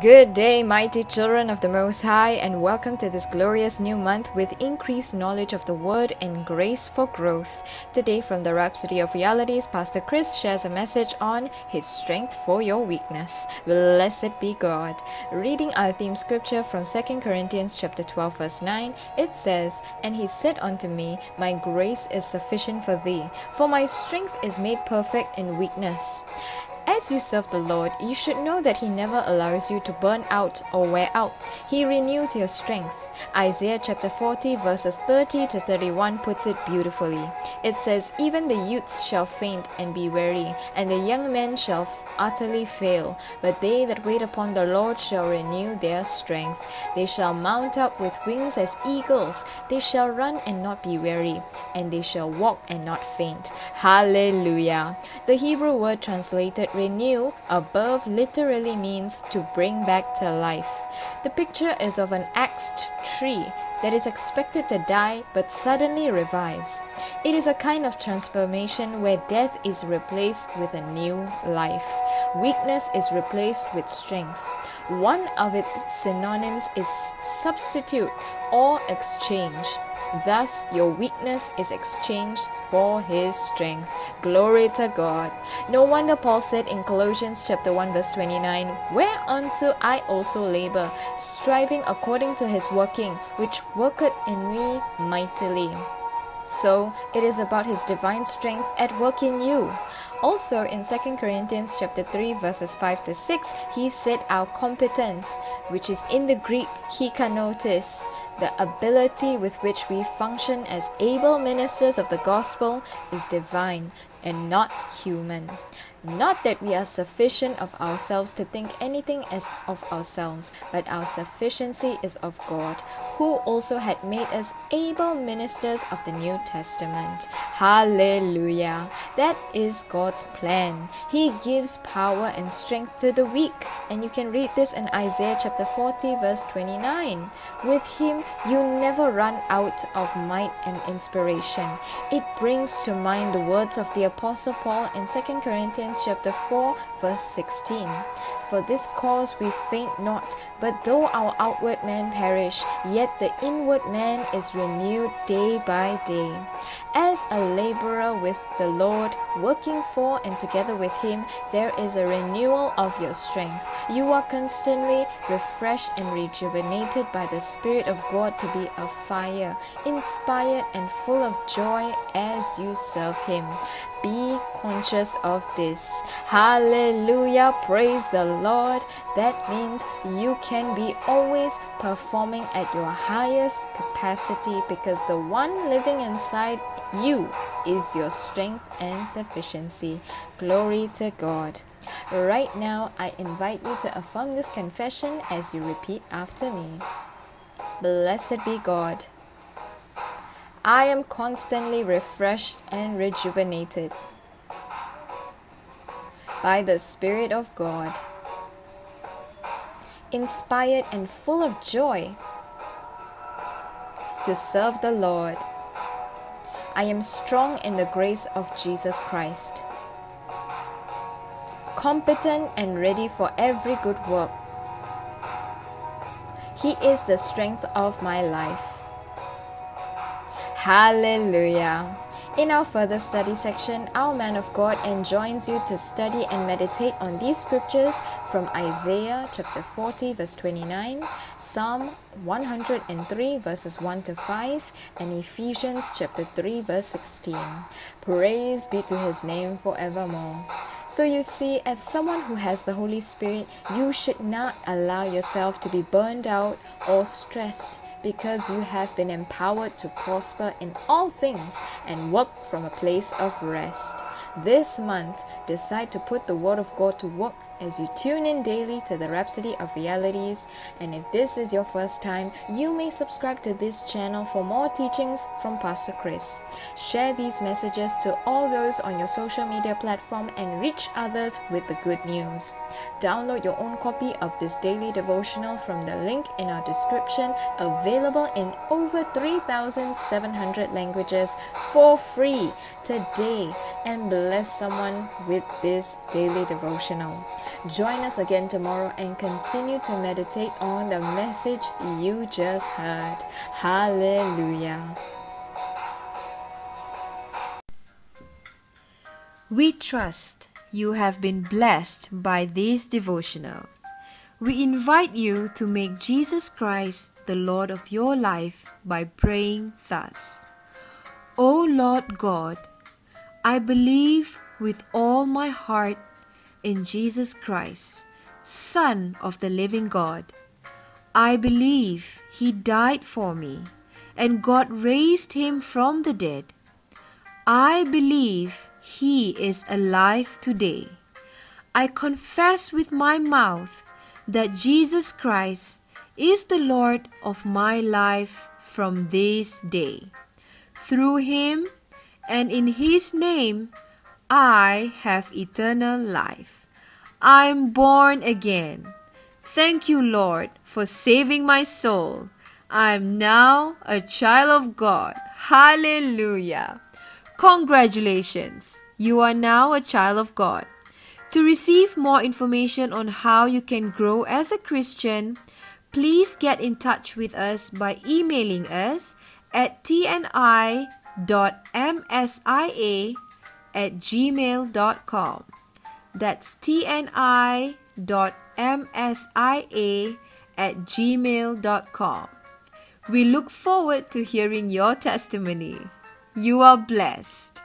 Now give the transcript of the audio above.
Good day, mighty children of the Most High, and welcome to this glorious new month with increased knowledge of the Word and grace for growth. Today, from the Rhapsody of Realities, Pastor Chris shares a message on His strength for your weakness. Blessed be God. Reading our theme scripture from 2 Corinthians chapter 12, verse 9, it says, And He said unto me, My grace is sufficient for thee, for my strength is made perfect in weakness. As you serve the Lord, you should know that He never allows you to burn out or wear out. He renews your strength. Isaiah chapter 40, verses 30 to 31 puts it beautifully. It says, Even the youths shall faint and be weary, and the young men shall utterly fail. But they that wait upon the Lord shall renew their strength. They shall mount up with wings as eagles. They shall run and not be weary, and they shall walk and not faint. Hallelujah. The Hebrew word translated renew above literally means to bring back to life. The picture is of an axed tree that is expected to die but suddenly revives. It is a kind of transformation where death is replaced with a new life. Weakness is replaced with strength. One of its synonyms is substitute or exchange. Thus, your weakness is exchanged for his strength. Glory to God. No wonder Paul said in Colossians chapter 1 verse 29, Whereunto I also labor, striving according to his working, which worketh in me mightily. So, it is about his divine strength at work in you. Also in 2 Corinthians chapter 3 verses 5 to 6, he said our competence, which is in the Greek hikanotis, the ability with which we function as able ministers of the gospel is divine and not human. Not that we are sufficient of ourselves to think anything as of ourselves, but our sufficiency is of God, who also had made us able ministers of the New Testament. Hallelujah! That is God's plan. He gives power and strength to the weak, and you can read this in Isaiah chapter 40, verse 29. With Him, you never run out of might and inspiration. It brings to mind the words of the Apostle Paul in 2 Corinthians chapter 4, verse 16. For this cause we faint not, but though our outward man perish, yet the inward man is renewed day by day. As a laborer with the Lord, working for and together with Him, there is a renewal of your strength. You are constantly refreshed and rejuvenated by the Spirit of God to be a fire, inspired and full of joy as you serve Him. Be conscious of this. Hallelujah. Praise the Lord. That means you can be always performing at your highest capacity because the one living inside you is your strength and sufficiency. Glory to God. Right now, I invite you to affirm this confession as you repeat after me. Blessed be God. I am constantly refreshed and rejuvenated by the Spirit of God, inspired and full of joy to serve the Lord. I am strong in the grace of Jesus Christ, competent and ready for every good work. He is the strength of my life. Hallelujah. In our further study section, our man of God enjoins you to study and meditate on these scriptures from Isaiah chapter 40, verse 29, Psalm 103, verses 1 to 5, and Ephesians chapter 3, verse 16. Praise be to his name forevermore. So you see, as someone who has the Holy Spirit, you should not allow yourself to be burned out or stressed because you have been empowered to prosper in all things and work from a place of rest. This month, decide to put the Word of God to work as you tune in daily to the Rhapsody of Realities. And if this is your first time, you may subscribe to this channel for more teachings from Pastor Chris. Share these messages to all those on your social media platform and reach others with the good news. Download your own copy of this daily devotional from the link in our description, available in over 3,700 languages for free today, and bless someone with this daily devotional. Join us again tomorrow and continue to meditate on the message you just heard. Hallelujah. We trust you have been blessed by this devotional. We invite you to make Jesus Christ the Lord of your life by praying thus O Lord God, I believe with all my heart in Jesus Christ, Son of the living God. I believe He died for me and God raised Him from the dead. I believe he is alive today. I confess with my mouth that Jesus Christ is the Lord of my life from this day. Through him and in his name, I have eternal life. I'm born again. Thank you, Lord, for saving my soul. I'm now a child of God. Hallelujah. Congratulations! You are now a child of God. To receive more information on how you can grow as a Christian, please get in touch with us by emailing us at tni.msia at gmail.com. That's tni.msia at gmail.com. We look forward to hearing your testimony. You are blessed.